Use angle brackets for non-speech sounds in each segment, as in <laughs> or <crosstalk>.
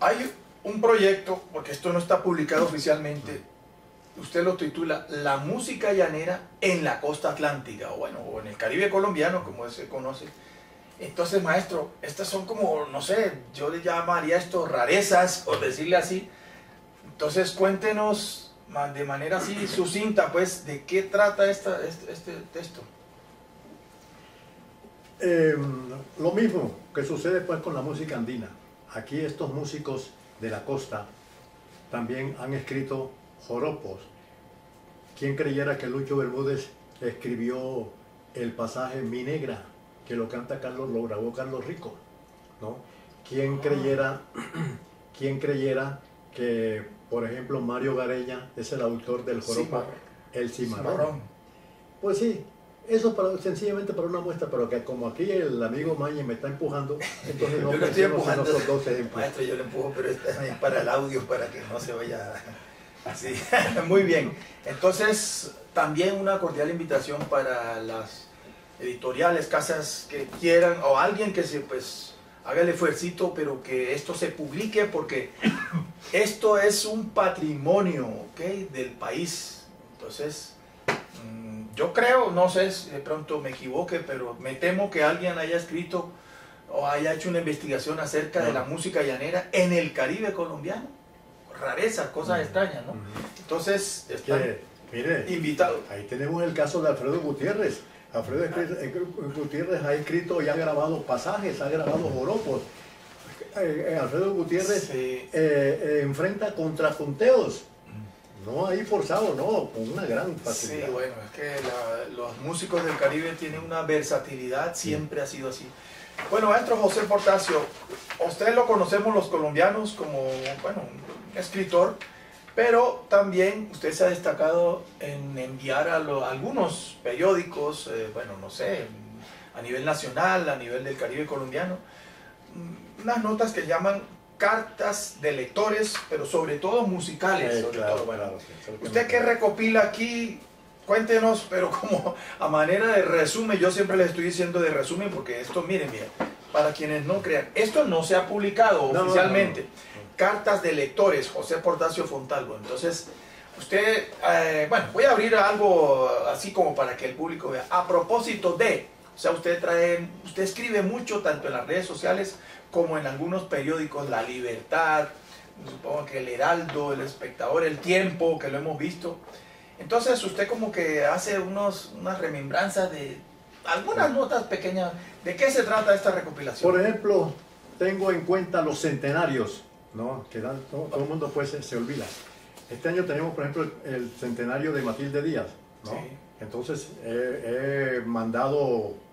Hay un proyecto, porque esto no está publicado oficialmente, usted lo titula La música llanera en la costa atlántica, o bueno, o en el Caribe colombiano, como se conoce. Entonces, maestro, estas son como, no sé, yo le llamaría esto rarezas, por decirle así. Entonces, cuéntenos de manera así sucinta, pues, de qué trata esta, este, este texto. Em, lo mismo que sucede pues con la música andina. Aquí estos músicos de la costa también han escrito joropos. ¿Quién creyera que Lucho Bermúdez escribió el pasaje Mi Negra, que lo canta Carlos, lo grabó Carlos Rico? ¿no? ¿Quién creyera, <clears throat> quién creyera que, por ejemplo, Mario Gareña es el autor del joropo El Cimarrón? Pues sí, eso para, sencillamente para una muestra, pero que como aquí el amigo Mañe me está empujando, entonces no yo estoy empujando. dos. Maestro, yo le empujo, pero es para el audio, para que no se vaya así. <laughs> Muy bien. Entonces, también una cordial invitación para las editoriales, casas que quieran, o alguien que se, pues, haga el esfuerzo, pero que esto se publique, porque esto es un patrimonio, ¿ok? Del país. Entonces, yo creo, no sé si de pronto me equivoque, pero me temo que alguien haya escrito o haya hecho una investigación acerca de la música llanera en el Caribe colombiano. Rareza, cosas extrañas, ¿no? Entonces, están mire, invitados. Ahí tenemos el caso de Alfredo Gutiérrez. Alfredo eh, Gutiérrez ha escrito y ha grabado pasajes, ha grabado joropos. Eh, eh, Alfredo Gutiérrez enfrenta contrapunteos no ahí forzado, no, con una gran facilidad. Sí, bueno, es que los músicos del Caribe tienen una versatilidad, siempre ha sido así. Bueno, maestro José Portacio, usted lo conocemos los colombianos como, bueno, un escritor, pero también usted se ha destacado en enviar a, algunos periódicos, eh, bueno, no sé, a nivel nacional, a nivel del Caribe colombiano, mm, unas notas que llaman cartas de lectores, pero sobre todo musicales. usted que recopila aquí, cuéntenos, pero como a manera de resumen, yo siempre les estoy diciendo de resumen porque esto, miren, miren, para quienes no crean, esto no se ha publicado oficialmente. Cartas de lectores, José Portacio Fontalvo. Entonces, usted, eh, bueno, voy a abrir algo así como para que el público vea. A propósito de, o sea, usted trae, usted escribe mucho tanto en las redes sociales como en algunos periódicos, La Libertad, supongo que El Heraldo, El Espectador, El Tiempo, que lo hemos visto. Entonces usted como que hace unos, unas remembranzas de algunas notas pequeñas. ¿De qué se trata esta recopilación? Por ejemplo, tengo en cuenta los centenarios, ¿no? que dan, todo, el mundo pues se, olvida. Este año tenemos, por ejemplo, el, centenario de Matilde Díaz. ¿no? Entonces he mandado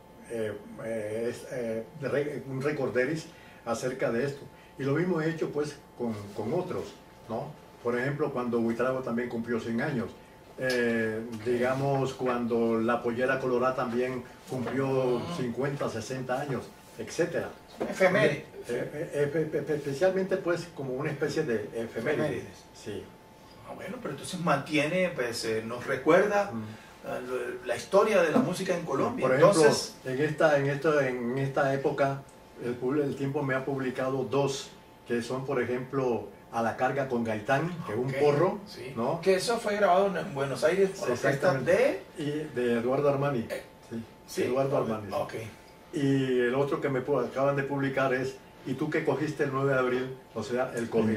un recorderis acerca de esto. Y lo mismo he hecho pues con, con otros, ¿no? Por ejemplo, cuando Huitrago también cumplió 100 años. Eh, digamos, cuando la pollera colorada también cumplió 50, 60 años, etcétera. Efemérides. Eh, eh, especialmente pues como una especie de efemérides. Sí. Ah, bueno, pero entonces mantiene, pues nos recuerda la historia de la música en Colombia. Por ejemplo, entonces, en, esta, en, esto, en esta época el, tiempo me ha publicado dos, que son, por ejemplo, A la carga con Gaitán, que es un porro, ¿no? Que eso fue grabado en Buenos Aires por de... Y de Eduardo Armani. Eh, sí, Eduardo Armani. Y el otro que me acaban de publicar es ¿Y tú que cogiste el 9 de abril? O sea, el Comi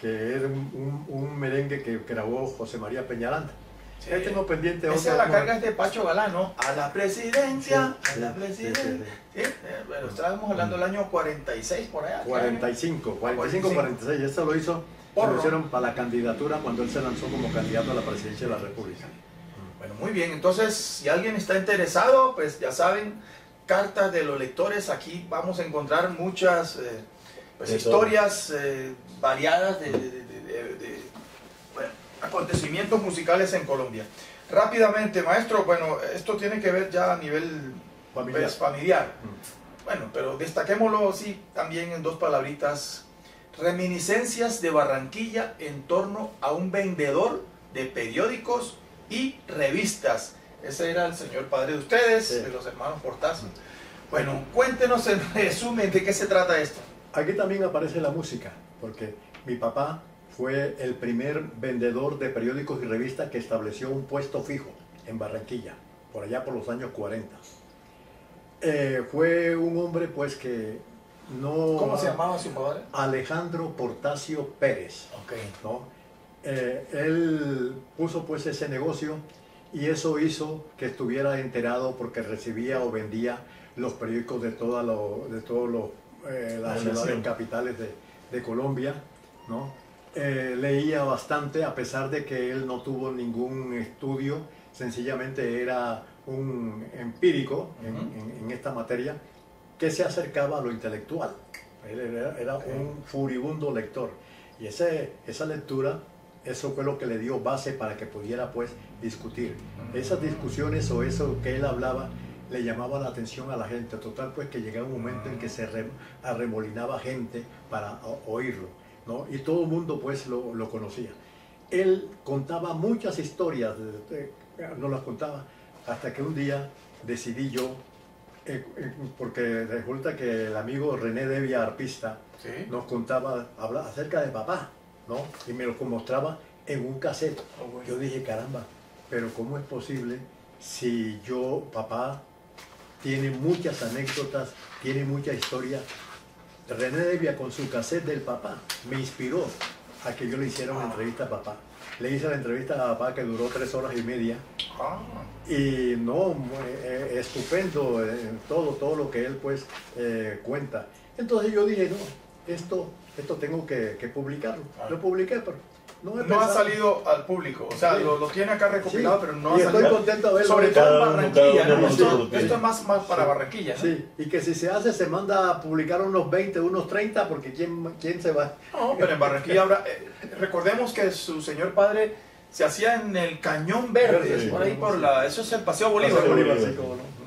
que es un, merengue que grabó José María Peñaranda. Sí. tengo pendiente Esa la carga es de Pacho Galán, ¿no? A la presidencia, a la presidencia. Sí, pero estábamos hablando del año 46 por allá. 45, 45, 46. Esto lo hizo, lo hicieron para la candidatura cuando él se lanzó como candidato a la presidencia de la República. Bueno, muy bien. Entonces, si alguien está interesado, pues ya saben, cartas de los lectores. Aquí vamos a encontrar muchas eh, pues, historias eh, variadas de acontecimientos musicales en Colombia. Rápidamente, maestro, bueno, esto tiene que ver ya a nivel familiar. Pues, mm. Bueno, pero destaquémoslo sí también en dos palabritas. Reminiscencias de Barranquilla en torno a un vendedor de periódicos y revistas. Ese era el señor padre de ustedes, de los hermanos Portazo. Bueno, cuéntenos en resumen de qué se trata esto. Aquí también aparece la música. porque mi papá fue el primer vendedor de periódicos y revistas que estableció un puesto fijo en Barranquilla, por allá por los años 40. Eh, fue un hombre pues que no... ¿Cómo se llamaba su padre? Alejandro Portacio Pérez. Ok. ¿no? Eh, él puso pues ese negocio y eso hizo que estuviera enterado porque recibía o vendía los periódicos de todas de todos los, eh, las ciudades capitales de, de Colombia, ¿no? Eh, leía bastante a pesar de que él no tuvo ningún estudio, sencillamente era un empírico en, en, esta materia que se acercaba a lo intelectual. Él era, era un furibundo lector y ese, esa lectura eso fue lo que le dio base para que pudiera pues discutir. Esas discusiones o eso que él hablaba le llamaba la atención a la gente. Total pues que llegaba un momento en que se arremolinaba gente para oírlo. ¿No? Y todo el mundo pues lo, lo, conocía. Él contaba muchas historias, no las contaba, hasta que un día decidí yo, eh, eh, porque resulta que el amigo René Devia, arpista, nos contaba habla, acerca de papá. ¿no? Y me lo mostraba en un cassette. Oh, yo dije, caramba, pero ¿cómo es posible si yo, papá, tiene muchas anécdotas, tiene mucha historia? René Devia con su cassette del papá me inspiró a que yo le hiciera una entrevista a papá. Le hice la entrevista a papá que duró tres horas y media. Ah. Y no, eh, estupendo eh, todo, todo lo que él pues eh, cuenta. Entonces yo dije, no, esto esto tengo que, publicarlo. Lo publiqué, pero no, ha salido al público. O sea, lo, tiene acá recopilado, pero no ha salido. Estoy contento de verlo. Sobre todo en Barranquilla. Esto, es más, más para Barranquilla. Sí, y que si se hace, se manda a publicar unos 20, unos 30, porque ¿quién, quién se va? No, pero en Barranquilla habrá. Eh, recordemos que su señor padre se hacía en el Cañón Verde, por ahí por la. Eso es el Paseo Bolívar.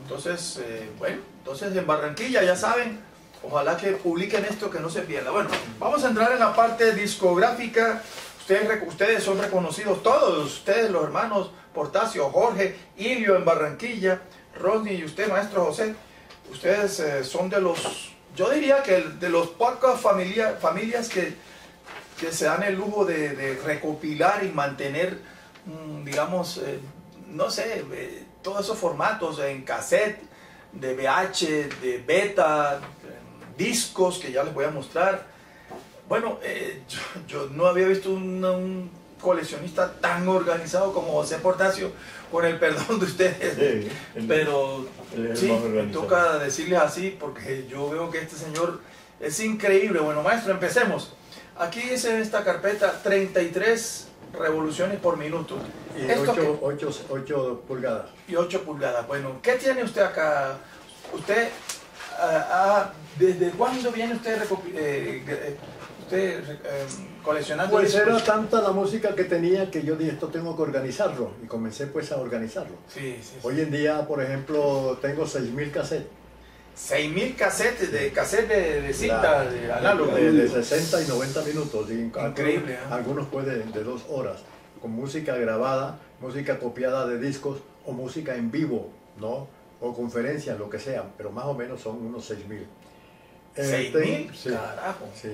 Entonces, eh, bueno, entonces en Barranquilla ya saben Ojalá que publiquen esto, que no se pierda. Bueno, vamos a entrar en la parte discográfica. Ustedes, son reconocidos, todos ustedes, los hermanos Portacio, Jorge, Ilio en Barranquilla, Rodney y usted, maestro José. Ustedes eh, son de los, yo diría que de los pocas familia, familias que, que se dan el lujo de, recopilar y mantener, mm, digamos, eh, no sé, eh, todos esos formatos en cassette, de VH, de beta, discos que ya les voy a mostrar. Bueno, eh, yo, no había visto un, coleccionista tan organizado como José Portacio, con el perdón de ustedes, pero sí, me toca decirles así porque yo veo que este señor es increíble. Bueno, maestro, empecemos. Aquí dice esta carpeta 33 revoluciones por minuto. Y 8, pulgadas. Y 8 pulgadas. Bueno, ¿qué tiene usted acá? Usted Ah, ah, ¿desde cuándo viene usted, eh, eh, usted eh, coleccionando? Pues era tanta la música que tenía que yo dije, esto tengo que organizarlo. Y comencé pues a organizarlo. Sí, sí, Hoy en día, por ejemplo, tengo 6.000 cassettes. 6.000 cassettes de cassette de, cinta, de análogo. De, 60 y 90 minutos. Increíble. Algunos, pueden de dos horas. Con música grabada, música copiada de discos o música en vivo, ¿no? o conferencias, lo que sea, pero más o menos son unos 6.000. mil. Eh, sí, Carajo. Sí.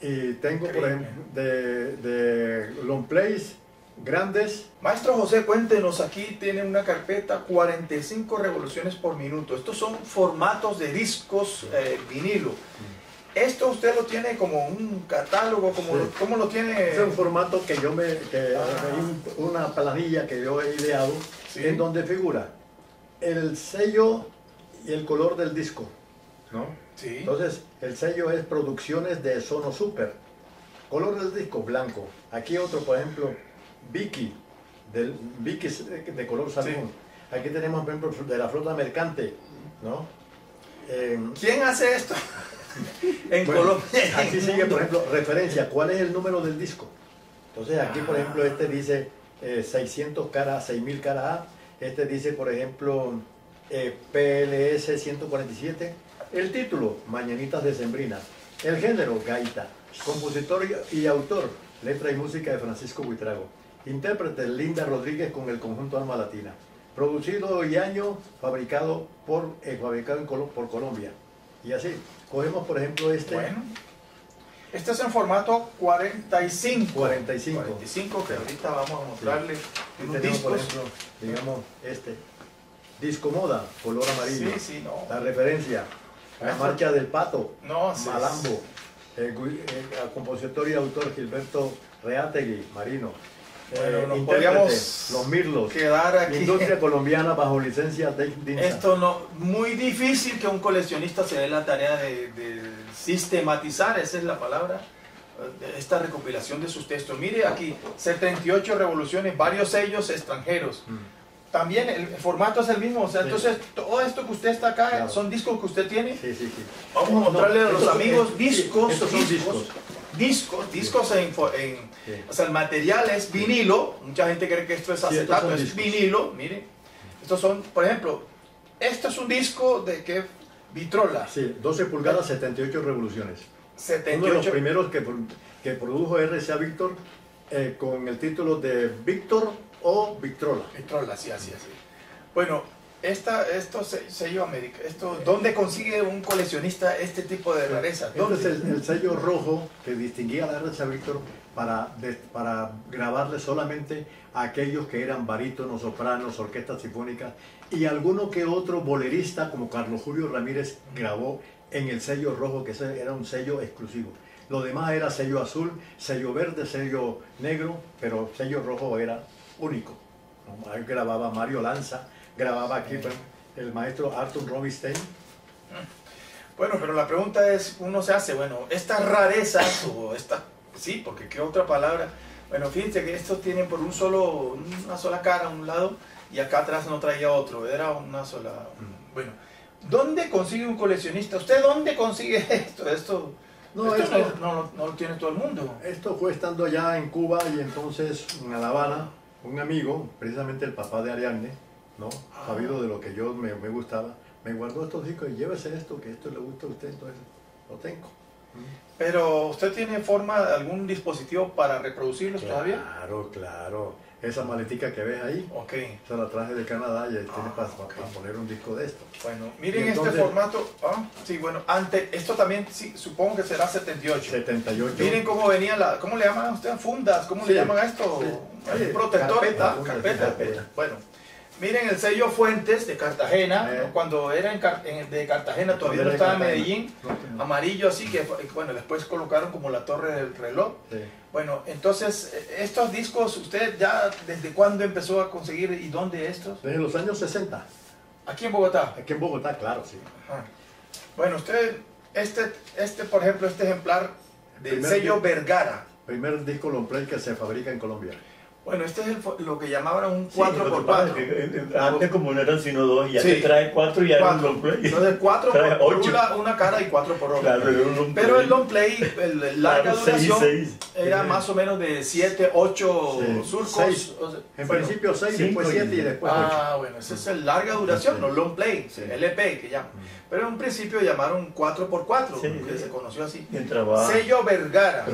Y tengo, por ejemplo, de, de long plays grandes. Maestro José, cuéntenos, aquí tiene una carpeta 45 revoluciones por minuto. Estos son formatos de discos eh, vinilo. Esto usted lo tiene como un catálogo, como lo, ¿cómo lo tiene? Es un formato que yo me, que, ah. una planilla que yo he ideado, en donde figura el sello y el color del disco, ¿no? Sí. Entonces, el sello es producciones de Sono Super. Color del disco, blanco. Aquí otro, por ejemplo, Vicky, del Vicky de color salmón. Aquí tenemos, por ejemplo, de la flota mercante, ¿no? Em, ¿Quién hace esto? <laughs> en Colombia. Aquí sigue, por ejemplo, referencia. ¿Cuál es el número del disco? Entonces, aquí, por ejemplo, este dice 600 cara, 6000 cara A este dice, por ejemplo, eh, PLS 147. El título, Mañanitas de Sembrina. El género, gaita. Compositor y autor, letra y música de Francisco Buitrago. Intérprete, Linda Rodríguez con el conjunto Alma Latina. Producido y año fabricado por, eh, fabricado por Colombia. Y así, cogemos por ejemplo este. Bueno. Este es en formato 45. 45. 45, que ahorita vamos a mostrarle Aquí unos tenemos, por ejemplo, digamos, este. Disco moda, color amarillo. Sí, sí, no. La referencia. La Esto- marcha del pato. No, sí, Malambo. El, gu- el compositor y autor Gilberto Reategui, Marino. Bueno, Eh, nos podríamos Los Mirlos. Quedar aquí. Industria colombiana bajo licencia de DINSA. Esto no, muy difícil que un coleccionista se dé la tarea de, de sistematizar, esa es la palabra, eh, esta recopilación de sus textos. Mire aquí, 78 revoluciones, varios sellos extranjeros. Mm. También el formato es el mismo, o sea, Sí. entonces todo esto que usted está acá Claro. son discos que usted tiene. Sí, sí, sí. Vamos a No, mostrarle a los amigos discos, estos son discos, discos. discos, discos en, o sea, el material es vinilo, mucha gente cree que esto es acetato, es discos. vinilo, mire, estos son, por ejemplo, esto es un disco de que Vitrola, Sí, 12 pulgadas, 78 revoluciones. Uno de los 78, primeros que, que produjo RCA Víctor eh, con el título de Víctor o Victrola. Vitrola, sí, así, así. Bueno, esta, esto se- sello América, esto, ¿dónde consigue un coleccionista este tipo de rareza? Este es el, el sello rojo que distinguía a la RCA Víctor para, de- para grabarle solamente a aquellos que eran barítonos, sopranos, orquestas sinfónicas y alguno que otro bolerista como Carlos Julio Ramírez grabó en el sello rojo, que era un sello exclusivo. Lo demás era sello azul, sello verde, sello negro, pero sello rojo era único. Ahí grababa Mario Lanza, grababa aquí el maestro Arthur Robinstein, Bueno, pero la pregunta es, uno se hace, bueno, estas rarezas, o esta, sí, porque qué otra palabra, bueno, fíjense que estos tienen por un solo, una sola cara a un lado, y acá atrás no traía otro, era una sola, bueno, ¿dónde consigue un coleccionista? ¿Usted dónde consigue <laughs> esto? Esto No, esto esto- no, no- no lo tiene todo el mundo. Esto fue estando allá en Cuba y entonces en La Habana, un amigo, precisamente el papá de Ariadne, ¿no? Ah. sabido de lo que yo me, me gustaba, me guardó estos discos y llévese esto, que esto le gusta a usted, entonces lo tengo. Pero, ¿usted tiene forma, algún dispositivo para reproducirlos todavía? Claro, claro. Esa maletica que ves ahí, Ok. esa la traje de Canadá y ahí tiene Ah, para, ok. para poner un disco de esto. Bueno, miren entonces- este formato. Ah, sí, bueno, ante, esto también sí, supongo que será 78. 78. Miren cómo venía la, ¿cómo le llaman a ustedes? Fundas, ¿cómo Sí, le llaman a esto? sí. Oye, protector, carpeta, carpeta. carpeta. Bueno, miren el sello Fuentes de Cartagena, Eh. cuando era en de Cartagena, todavía no estaba en Cartagena. Medellín, No, amarillo así, que bueno, después colocaron como la torre del reloj. Sí. Bueno, entonces, eh, estos discos, ¿usted ya desde cuándo empezó a conseguir y dónde estos? Desde los años 60, Aquí en Bogotá. aquí en Bogotá, claro, sí. Ajá. Bueno, usted, este, este, por ejemplo, este ejemplar del sello. Vergara. Primer disco long play que se fabrica en Colombia. Bueno, este es el lo que llamaban un Sí, lo que 4x4. pasa es que, eh, eh, antes como no eran sino dos, ya Sí. te trae cuatro y ya era un Cuatro. long play. Entonces, 4 <laughs> Trae por ocho. una, una cara y 4 por otra. Claro, era un long Pero play. el long play, el, el larga Claro, seis, duración, seis. era Sí. más o menos de 7, 8 Sí, surcos. seis. o sea, En bueno, principio 6, cinco después y- 7 y después 8. Ah, bueno, ese es el larga duración, Sí. no long play, Sí. LP que llaman. Pero en un principio llamaron 4x4, Sí, que sí. se conoció así. Sello Vergara.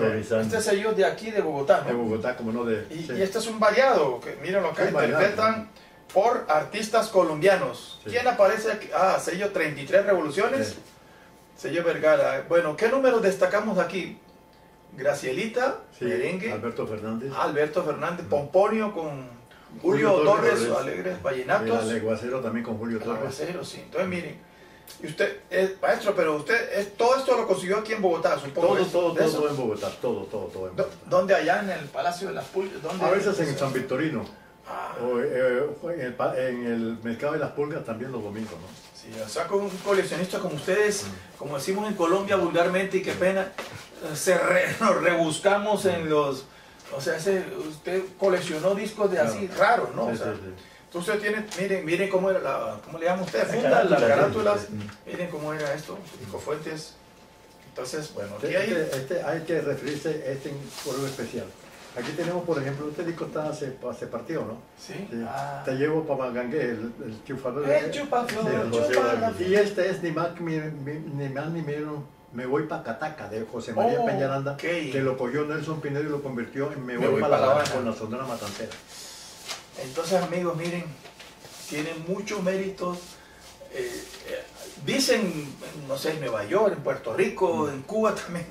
Este sello de aquí de Bogotá, De ¿no? Bogotá, como no de. Y, sí. y este es un variado, que mírenlo acá, interpretan por artistas colombianos. Sí. ¿Quién aparece aquí? Ah, sello 33 Revoluciones, Sí. sello Vergara. Bueno, ¿qué números destacamos aquí? Gracielita, Sí, merengue, Alberto Fernández. Alberto Fernández, Pomponio con Julio, Julio Torres, Torres. Alegres El Vallenatos. Aleguacero también con Julio El Torres. aguacero, sí. Entonces, miren, y usted, es maestro, pero usted, es, todo esto lo consiguió aquí en Bogotá, supongo. Todo, ¿es todo, todo, todo en Bogotá. Todo, todo, todo en Bogotá. ¿Dónde allá en el Palacio de las Pulgas? ¿Dónde? A veces en San Victorino. Ah, O eh, en, el, en el mercado de las pulgas también los domingos, ¿no? sí, o sea, con un coleccionista como ustedes, como decimos en Colombia vulgarmente, y qué pena, eh, se re- <laughs> nos rebuscamos en los... O sea, ese- usted coleccionó discos de así raros, ¿no? O sea. Entonces usted tiene, miren, miren cómo era la, ¿cómo le llaman ustedes? La Funda, carátula, las carátulas, miren cómo era esto, Rico Fuentes. Entonces, bueno, aquí Este, hay... este- este hay que referirse a este por algo especial. Aquí tenemos, por ejemplo, este disco está se, se partió, ¿no? Sí, Sí. ah. Te llevo para Mangangue, el, el chufador. El chupaflor, el chupa. Y este es ni más ni, ni- más ni menos Me voy para Cataca de José María Oh, Peñaranda, ok. que lo cogió Nelson Pineda y lo convirtió en Me, Me voy, voy para pa' La Habana. con la Sonora Matancera. Entonces, amigos, miren, tienen muchos méritos. eh, eh, dicen, no sé, en Nueva York, en Puerto Rico, en Cuba también,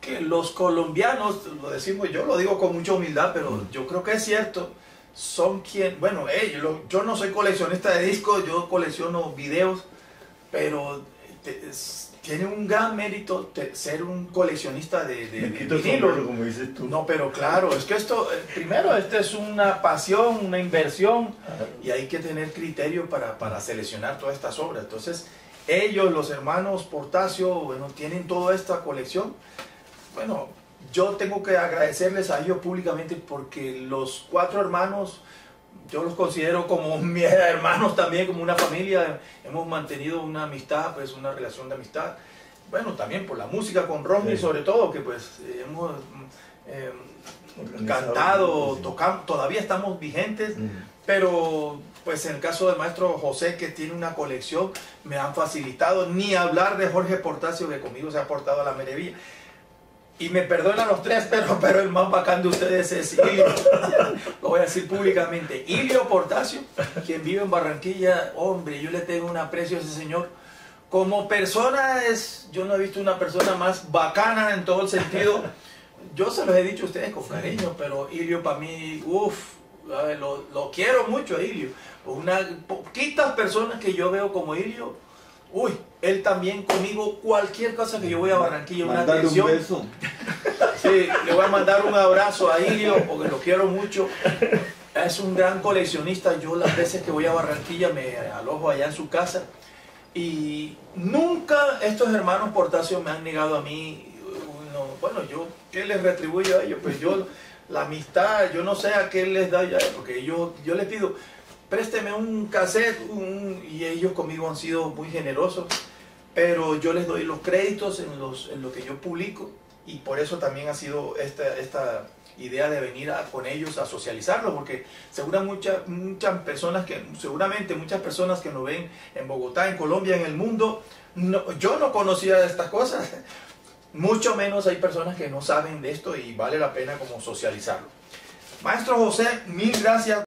que los colombianos, lo decimos, yo lo digo con mucha humildad, pero Mm. yo creo que es cierto, son quien, bueno, ellos, lo- yo no soy coleccionista de discos, yo colecciono videos, pero te- es- tiene un gran mérito te- ser un coleccionista de, de, vinilo. como dices tú. No, pero claro, es que esto, eh, primero, esto es una pasión, una inversión, y hay que tener criterio para, para seleccionar todas estas obras. Entonces, ellos, los hermanos Portacio, bueno, tienen toda esta colección. Bueno, yo tengo que agradecerles a ellos públicamente porque los cuatro hermanos, yo los considero como <laughs> mis hermanos también, como una familia. Hemos mantenido una amistad, pues una relación de amistad. Bueno, también por la música con Ronnie, Sí. sobre todo, que pues hemos eh, cantado, tocamos, todavía estamos vigentes. Pero, pues en el caso del maestro José, que tiene una colección, me han facilitado. Ni hablar de Jorge Portacio, que conmigo se ha portado a la meravilla. Y me perdonan los tres, pero, pero el más bacán de ustedes es Ilio. Lo voy a decir públicamente. Ilio Portacio, quien vive en Barranquilla, hombre, yo le tengo un aprecio a ese señor. Como persona es, yo no he visto una persona más bacana en todo el sentido. Yo se los he dicho a ustedes con cariño, pero Ilio para mí, uff, lo, lo quiero mucho a Ilio. Una poquitas personas que yo veo como Ilio, uy, él también conmigo, cualquier cosa que yo voy a Barranquilla, una Mándale un atención. beso. <laughs> Sí, le voy a mandar un abrazo a Ilio porque lo quiero mucho. Es un gran coleccionista. Yo las veces que voy a Barranquilla me alojo allá en su casa. Y nunca estos hermanos Portacio me han negado a mí. uno- bueno, yo, ¿qué les retribuyo a ellos? Pues yo, la amistad, yo no sé a qué les da ya, porque yo, yo les pido, présteme un cassette, un- y ellos conmigo han sido muy generosos, pero yo les doy los créditos en, los, en lo que yo publico, y por eso también ha sido esta, esta idea de venir a- con ellos a socializarlo, porque segura muchas muchas personas que, seguramente muchas personas que nos ven en Bogotá, en Colombia, en el mundo, no- yo no conocía estas cosas, <laughs> mucho menos hay personas que no saben de esto y vale la pena como socializarlo. Maestro José, mil gracias